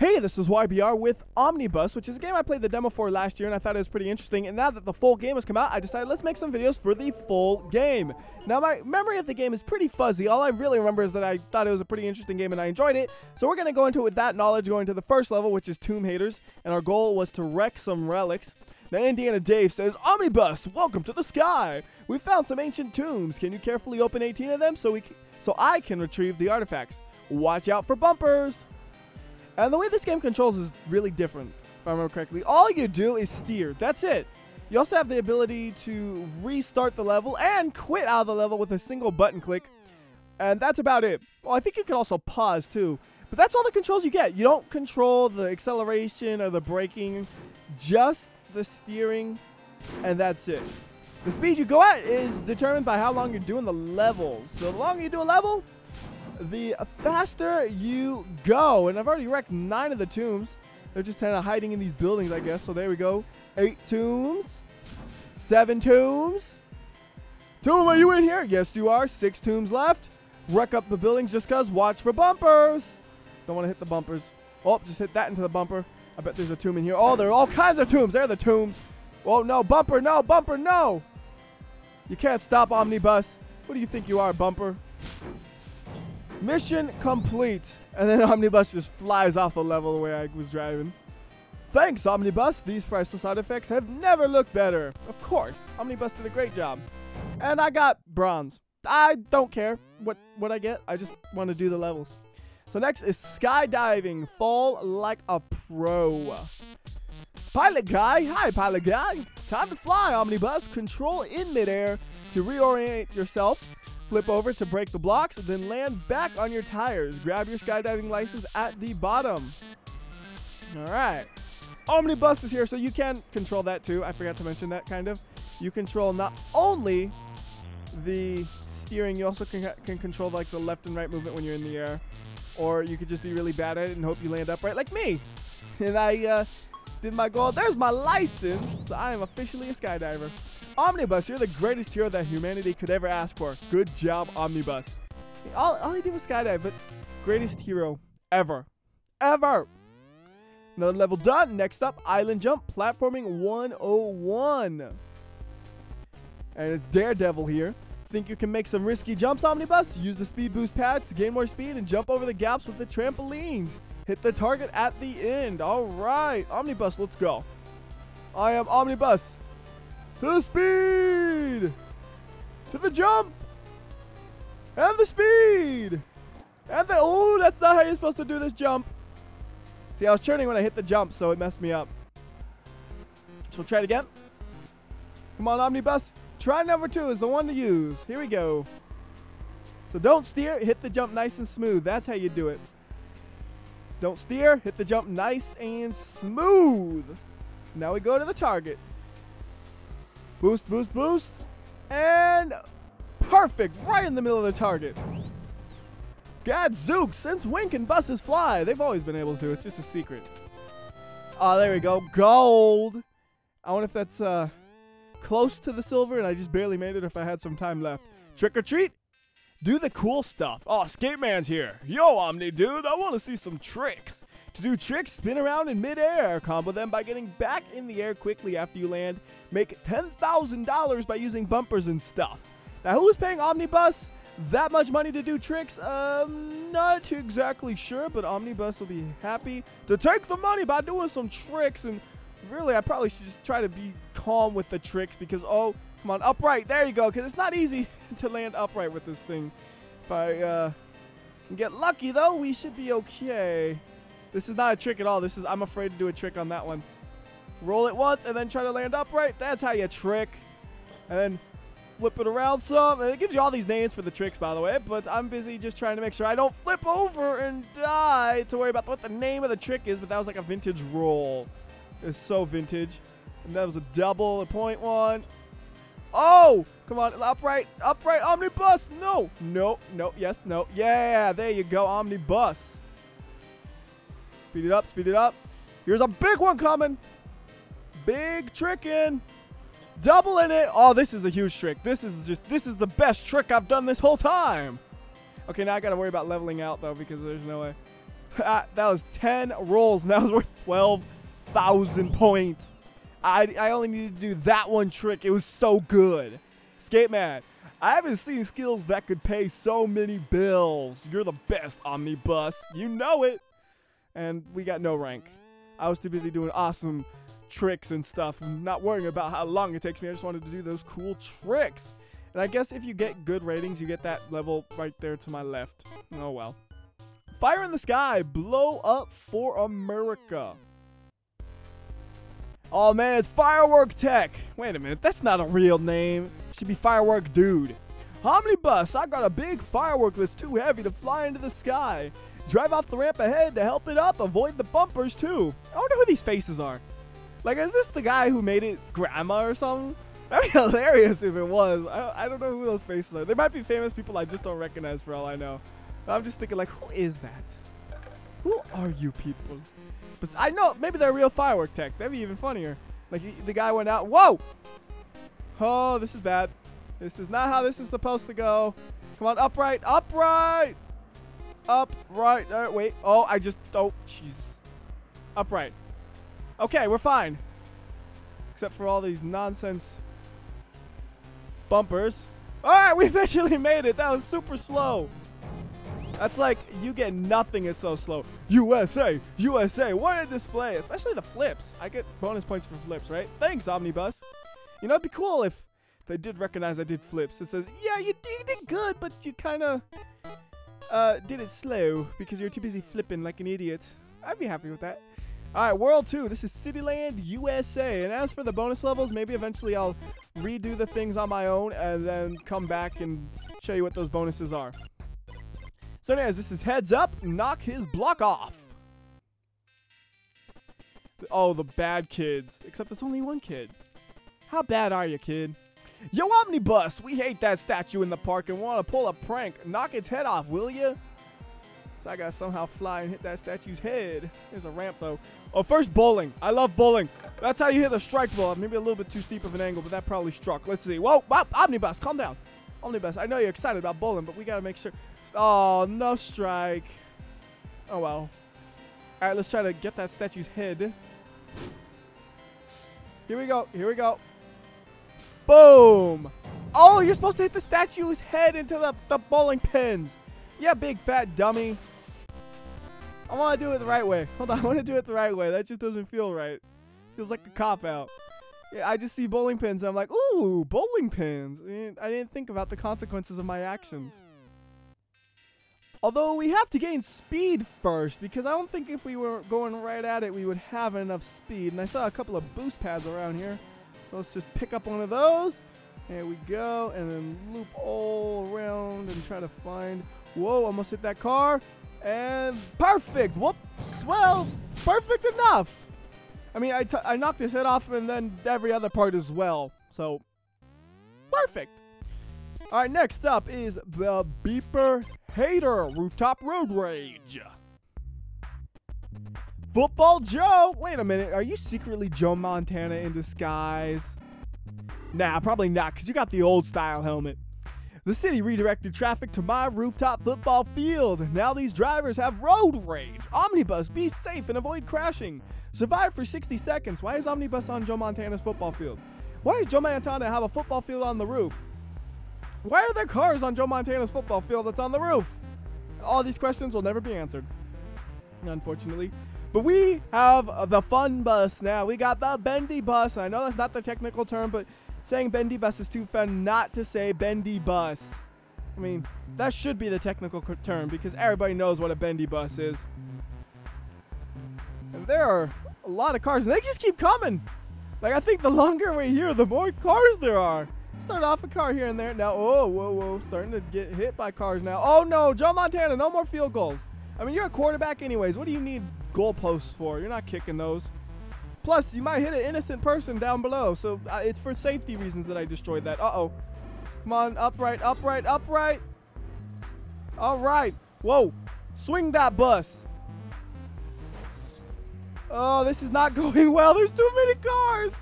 Hey, this is YBR with Omnibus, which is a game I played the demo for last year and I thought it was pretty interesting. And now that the full game has come out, I decided let's make some videos for the full game. Now, my memory of the game is pretty fuzzy. All I really remember is that I thought it was a pretty interesting game and I enjoyed it. So we're going to go into it with that knowledge, going to the first level, which is Tomb Haters. And our goal was to wreck some relics. Now, Indiana Dave says, Omnibus, welcome to the sky. We found some ancient tombs. Can you carefully open 18 of them so we so I can retrieve the artifacts? Watch out for bumpers. And the way this game controls is really different, if I remember correctly. All you do is steer. That's it. You also have the ability to restart the level and quit out of the level with a single button click. And that's about it. Well, I think you can also pause too. But that's all the controls you get. You don't control the acceleration or the braking, just the steering, and that's it. The speed you go at is determined by how long you're doing the level. So the longer you do a level, the faster you go. And I've already wrecked nine of the tombs. They're just kind of hiding in these buildings, I guess. So there we go. Eight tombs. Seven tombs. Tomb, are you in here? Yes, you are. Six tombs left. Wreck up the buildings just because. Watch for bumpers. Don't want to hit the bumpers. Oh, just hit that into the bumper. I bet there's a tomb in here. Oh, there are all kinds of tombs. There are the tombs. Oh, no. Bumper, no. Bumper, no. You can't stop Omnibus. What do you think you are, Bumper? Mission complete. And then Omnibus just flies off the level way I was driving. Thanks, Omnibus. These priceless artifacts have never looked better. Of course, Omnibus did a great job. And I got bronze. I don't care what, what I get. I just want to do the levels. So next is skydiving. Fall like a pro. Pilot guy. Hi, pilot guy. Time to fly, Omnibus. Control in midair to reorient yourself Flip over to break the blocks, then land back on your tires. Grab your skydiving license at the bottom. All right. Omnibus is here, so you can control that too. I forgot to mention that kind of. You control not only the steering, you also can, can control like the left and right movement when you're in the air. Or you could just be really bad at it and hope you land upright like me. And I uh, did my goal. There's my license. I am officially a skydiver. Omnibus, you're the greatest hero that humanity could ever ask for. Good job, Omnibus. All, all he did was skydive, but greatest hero ever. Ever. Another level done. Next up, Island Jump, Platforming 101. And it's Daredevil here. Think you can make some risky jumps, Omnibus? Use the speed boost pads to gain more speed and jump over the gaps with the trampolines. Hit the target at the end. All right, Omnibus, let's go. I am Omnibus. To the speed! To the jump! And the speed! And the, oh, that's not how you're supposed to do this jump. See, I was turning when I hit the jump, so it messed me up. So we'll try it again. Come on, Omnibus. Try number two is the one to use. Here we go. So don't steer, hit the jump nice and smooth. That's how you do it. Don't steer, hit the jump nice and smooth. Now we go to the target. Boost, boost, boost. And perfect, right in the middle of the target. Gadzooks, since when can buses fly? They've always been able to. It's just a secret. Oh, there we go. Gold. I wonder if that's uh, close to the silver and I just barely made it if I had some time left. Trick or treat. Do the cool stuff. Oh, Skate Man's here. Yo, Omni dude, I want to see some tricks. To do tricks, spin around in midair. Combo them by getting back in the air quickly after you land. Make $10,000 by using bumpers and stuff. Now, who's paying Omnibus that much money to do tricks? Um, not exactly sure, but Omnibus will be happy to take the money by doing some tricks. And really, I probably should just try to be calm with the tricks because, oh, come on, upright. There you go, because it's not easy to land upright with this thing. If I uh, get lucky, though, we should be okay. This is not a trick at all. This is I'm afraid to do a trick on that one. Roll it once and then try to land upright. That's how you trick. And then flip it around some. And it gives you all these names for the tricks, by the way. But I'm busy just trying to make sure I don't flip over and die to worry about what the name of the trick is. But that was like a vintage roll. It's so vintage. And that was a double, a point one. Come on, upright, upright, omnibus. No, no, no, yes, no. Yeah, there you go, omnibus. Speed it up, speed it up. Here's a big one coming. Big trick in. Double it. Oh, this is a huge trick. This is just, this is the best trick I've done this whole time. Okay, now I got to worry about leveling out, though, because there's no way. Ah, that was 10 rolls, and that was worth 12,000 points. I, I only needed to do that one trick. It was so good. Skate Man, I haven't seen skills that could pay so many bills. You're the best, Omnibus. You know it. And we got no rank. I was too busy doing awesome tricks and stuff not worrying about how long it takes me. I just wanted to do those cool tricks. And I guess if you get good ratings, you get that level right there to my left. Oh well. Fire in the sky, blow up for America. Oh man, it's Firework Tech. Wait a minute, that's not a real name. It should be Firework Dude. Omnibus, I got a big firework that's too heavy to fly into the sky. Drive off the ramp ahead to help it up, avoid the bumpers too. I wonder who these faces are. Like, is this the guy who made it grandma or something? That'd be hilarious if it was. I, I don't know who those faces are. They might be famous people I just don't recognize for all I know. But I'm just thinking, like, who is that? Who are you people? But I know, maybe they're real firework tech. That'd be even funnier. Like, the, guy went out. Whoa! Oh, this is bad. This is not how this is supposed to go. Come on, upright, upright! Upright. Uh, wait. Oh, I just. Oh, jeez. Upright. Okay, we're fine. Except for all these nonsense bumpers. Alright, we eventually made it. That was super slow. That's like, you get nothing, it's so slow. USA, USA, what a display. Especially the flips. I get bonus points for flips, right? Thanks, Omnibus. You know, it'd be cool if they did recognize I did flips. It says, yeah, you did, you did good, but you kind of uh, did it slow because you're too busy flipping like an idiot. I'd be happy with that. All right, World 2. This is Cityland, USA. And as for the bonus levels, maybe eventually I'll redo the things on my own and then come back and show you what those bonuses are. So anyways, this is Heads Up, Knock His Block Off. Oh, the bad kids. Except it's only one kid. How bad are you, kid? Yo, Omnibus, we hate that statue in the park and want to pull a prank. Knock its head off, will you? So I gotta somehow fly and hit that statue's head. There's a ramp though. Oh, first bowling. I love bowling. That's how you hit the strike ball. Maybe a little bit too steep of an angle, but that probably struck. Let's see. Whoa, whoa Omnibus, calm down. Omnibus, I know you're excited about bowling, but we gotta make sure. Oh, no strike. Oh well. All right, let's try to get that statue's head. Here we go. Here we go. Boom. Oh, you're supposed to hit the statue's head into the, the bowling pins. Yeah, big fat dummy. I want to do it the right way. Hold on, I want to do it the right way. That just doesn't feel right. Feels like a cop out. Yeah, I just see bowling pins. I'm like, ooh, bowling pins. I didn't think about the consequences of my actions. Although we have to gain speed first, because I don't think if we were going right at it, we would have enough speed. And I saw a couple of boost pads around here. So let's just pick up one of those. There we go. And then loop all around and try to find... Whoa, almost hit that car. And perfect. Whoops. Well, perfect enough. I mean, I, I knocked his head off and then every other part as well. So, perfect. All right, next up is the Beeper Hater Rooftop Road Rage. Football Joe. Wait a minute. Are you secretly Joe Montana in disguise? Nah, probably not, because you got the old style helmet. The city redirected traffic to my rooftop football field. Now these drivers have road rage. Omnibus, be safe and avoid crashing. Survive for 60 seconds. Why is Omnibus on Joe Montana's football field? Why does Joe Montana have a football field on the roof? Why are there cars on Joe Montana's football field that's on the roof? All these questions will never be answered, unfortunately. But we have the fun bus now. We got the bendy bus. I know that's not the technical term, but saying bendy bus is too fun not to say bendy bus. I mean, that should be the technical term because everybody knows what a bendy bus is. And there are a lot of cars, and they just keep coming. Like, I think the longer we're here, the more cars there are. Start off a car here and there. Now, oh, whoa, whoa, starting to get hit by cars now. Oh, no, Joe Montana, no more field goals. I mean, you're a quarterback anyways. What do you need goalposts for? You're not kicking those. Plus, you might hit an innocent person down below, so uh, it's for safety reasons that I destroyed that. Uh-oh. Come on, upright, upright, upright. All right. Whoa. Swing that bus. Oh, this is not going well. There's too many cars.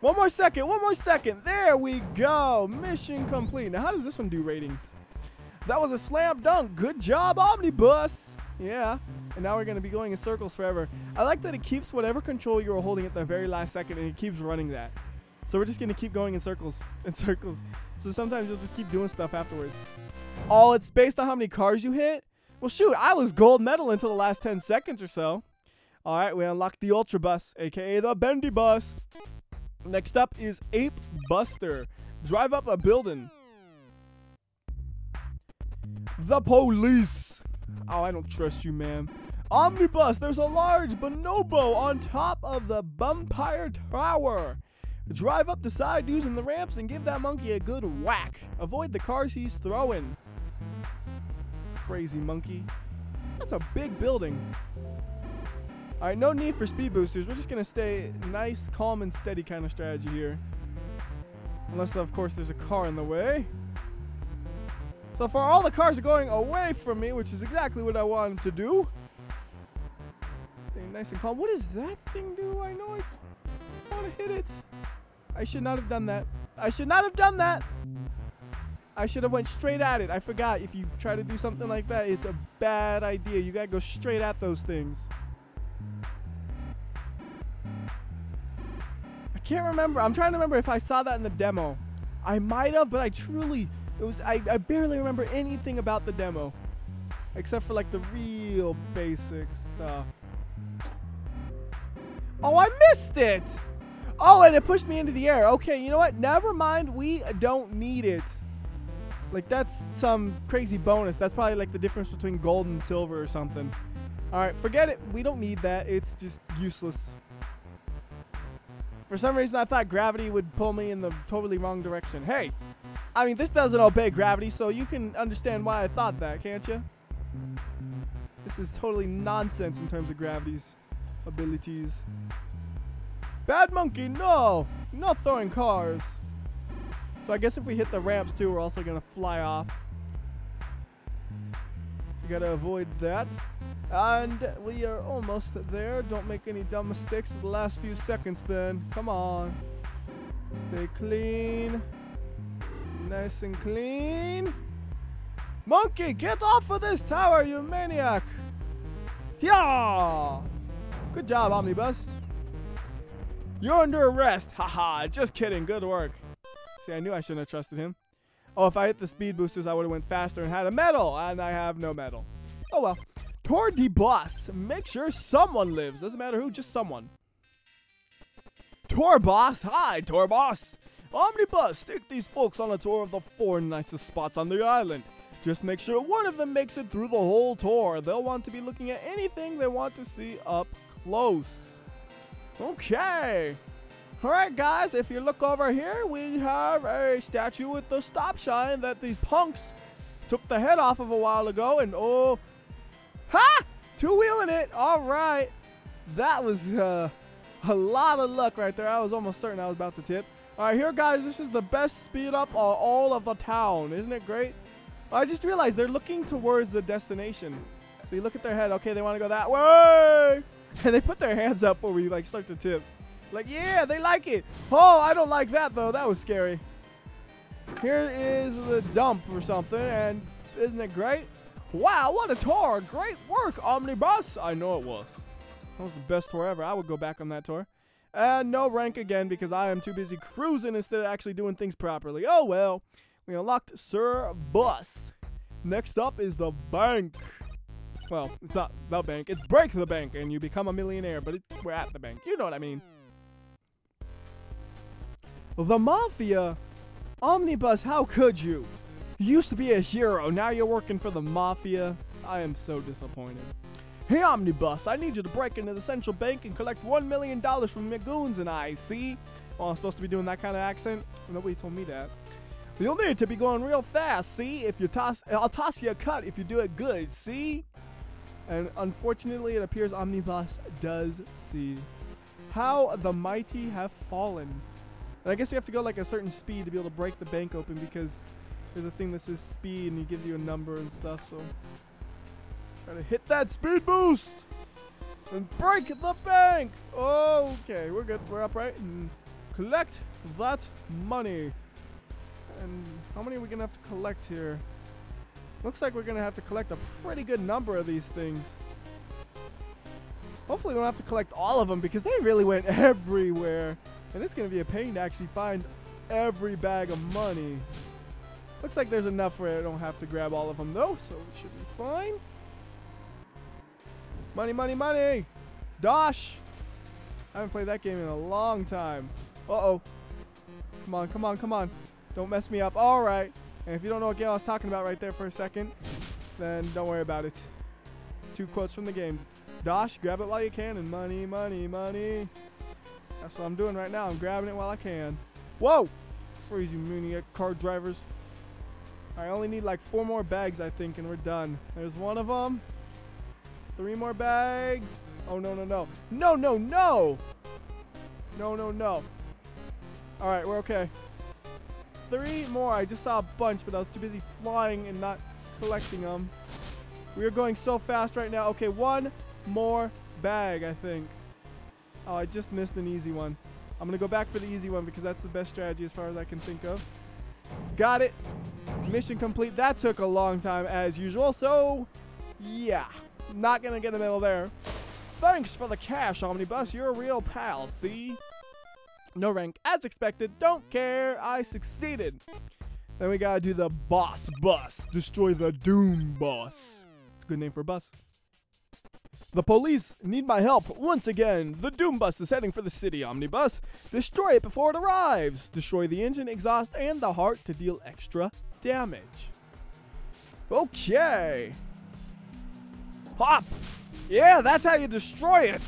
One more second. One more second. There we go. Mission complete. Now, how does this one do ratings? That was a slam dunk. Good job, Omnibus. Yeah. And now we're going to be going in circles forever. I like that it keeps whatever control you were holding at the very last second and it keeps running that. So we're just going to keep going in circles and circles. So sometimes you'll just keep doing stuff afterwards. Oh, it's based on how many cars you hit? Well, shoot, I was gold medal until the last 10 seconds or so. All right, we unlocked the Ultra Bus, aka the Bendy Bus. Next up is Ape Buster. Drive up a building. The police. Oh, I don't trust you, man. Omnibus, there's a large bonobo on top of the Bumpire Tower. Drive up the side using the ramps and give that monkey a good whack. Avoid the cars he's throwing. Crazy monkey. That's a big building. Alright, no need for speed boosters. We're just to stay nice, calm, and steady kind of strategy here. Unless, of course, there's a car in the way. So far, all the cars are going away from me, which is exactly what I wanted to do. Stay nice and calm. What does that thing do? I know I want to hit it. I should not have done that. I should not have done that. I should have went straight at it. I forgot. If you try to do something like that, it's a bad idea. You got to go straight at those things. Can't remember. I'm trying to remember if I saw that in the demo. I might have, but I truly it was I, I barely remember anything about the demo. Except for like the real basic stuff. Oh, I missed it! Oh, and it pushed me into the air. Okay, you know what? Never mind. We don't need it. Like, that's some crazy bonus. That's probably like the difference between gold and silver or something. Alright, forget it. We don't need that. It's just useless. For some reason, I thought gravity would pull me in the totally wrong direction. Hey, I mean, this doesn't obey gravity, so you can understand why I thought that, can't you? This is totally nonsense in terms of gravity's abilities. Bad monkey, no! Not throwing cars. So I guess if we hit the ramps too, we're also gonna fly off. So you gotta avoid that. And we are almost there. Don't make any dumb mistakes in the last few seconds then. Come on. Stay clean. Nice and clean. Monkey, get off of this tower, you maniac! Yeah! Good job, Omnibus. You're under arrest. Haha, just kidding. Good work. See, I knew I shouldn't have trusted him. Oh, if I hit the speed boosters, I would have went faster and had a medal, and I have no medal. Oh well. Tour de bus. Make sure someone lives. Doesn't matter who, just someone. Tour boss. Hi, tour boss. Omnibus, take these folks on a tour of the four nicest spots on the island. Just make sure one of them makes it through the whole tour. They'll want to be looking at anything they want to see up close. Okay. Alright guys, if you look over here, we have a statue with the stop sign that these punks took the head off of a while ago and oh, ha! Two-wheeling it, alright. That was uh, a lot of luck right there. I was almost certain I was about to tip. Alright, here guys, this is the best speed up on all of the town. Isn't it great? I just realized they're looking towards the destination. So you look at their head, okay, they want to go that way. And they put their hands up where we like start to tip. Like, yeah, they like it. Oh, I don't like that though. That was scary. Here is the dump or something, and isn't it great? Wow, what a tour. Great work, Omnibus. I know it was. That was the best tour ever. I would go back on that tour. And no rank again because I am too busy cruising instead of actually doing things properly. Oh well. We unlocked Sir Bus. Next up is the bank. Well, it's not the bank. It's break the bank and you become a millionaire, but it, we're at the bank. You know what I mean. The Mafia? Omnibus, how could you? You used to be a hero, now you're working for the Mafia? I am so disappointed. Hey Omnibus, I need you to break into the central bank and collect $1 million from Magoons and I, see? Well, I'm supposed to be doing that kind of accent? Nobody told me that. You'll need to be going real fast, see? If you toss, I'll toss you a cut if you do it good, see? And unfortunately, it appears Omnibus does see. How the mighty have fallen. And I guess you have to go like a certain speed to be able to break the bank open because there's a thing that says speed and he gives you a number and stuff, so Try to hit that speed boost and break the bank. Okay, we're good. We're upright and collect that money. And how many are we gonna have to collect here? Looks like we're to have to collect a pretty good number of these things. Hopefully we don't have to collect all of them because they really went everywhere. And it's to be a pain to actually find every bag of money. Looks like there's enough where I don't have to grab all of them though, so we should be fine. Money, money, money! Dosh! I haven't played that game in a long time. Uh-oh. Come on, come on, come on. Don't mess me up. All right. And if you don't know what game I was talking about right there for a second, then don't worry about it. Two quotes from the game. Dosh, grab it while you can, and money, money, money. That's what I'm doing right now. I'm grabbing it while I can. Whoa! Crazy maniac car drivers. I only need like four more bags, I think, and we're done. There's one of them. Three more bags. Oh, no, no, no. No, no, no! No, no, no. All right, we're okay. Three more. I just saw a bunch, but I was too busy flying and not collecting them. We are going so fast right now. Okay, one more bag, I think. Oh, I just missed an easy one. I'm going to go back for the easy one because that's the best strategy as far as I can think of. Got it. Mission complete. That took a long time as usual. So, yeah. Not going to get a medal there. Thanks for the cash, Omnibus. You're a real pal, see? No rank as expected. Don't care. I succeeded. Then we gotta do the boss bus. Destroy the Doom boss. It's a good name for a bus. The police need my help once again. The Doom bus is heading for the city omnibus. Destroy it before it arrives. Destroy the engine, exhaust, and the heart to deal extra damage. Okay. Hop. Yeah, that's how you destroy it.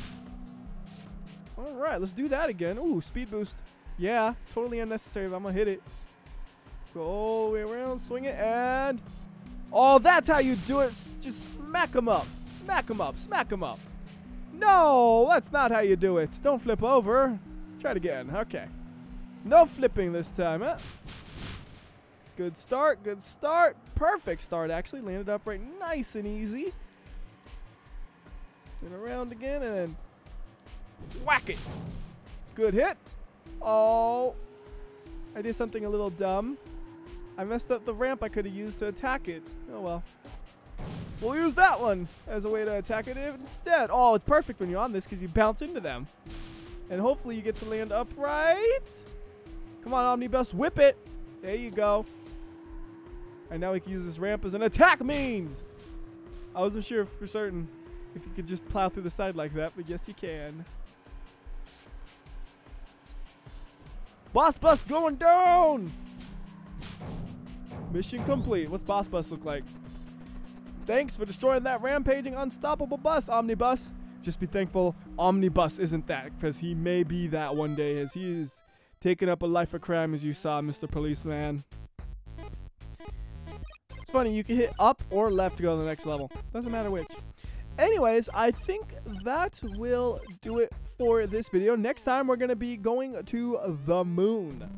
All right, let's do that again. Ooh, speed boost. Yeah, totally unnecessary, but I'm to hit it. Go all the way around, swing it, and... Oh, that's how you do it. Just smack them up. Smack them up. Smack them up. No, that's not how you do it. Don't flip over. Try it again. Okay. No flipping this time, huh? Good start. Good start. Perfect start, actually. Landed upright nice and easy. Spin around again and then whack it. Good hit. Oh, I did something a little dumb. I messed up the ramp I could have used to attack it. Oh well. We'll use that one as a way to attack it instead. Oh, it's perfect when you're on this because you bounce into them. And hopefully you get to land upright. Come on, Omnibus, whip it. There you go. And now we can use this ramp as an attack means. I wasn't sure for certain if you could just plow through the side like that, but yes, you can. Boss bus going down! Mission complete. What's boss bus look like? Thanks for destroying that rampaging unstoppable bus, Omnibus. Just be thankful Omnibus isn't that, because he may be that one day as he is taking up a life of crime as you saw, Mr. Policeman. It's funny, you can hit up or left to go to the next level. Doesn't matter which. Anyways, I think that will do it for this video. Next time, we're going to be going to the moon.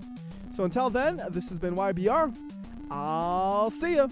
So until then, this has been YBR. I'll see you.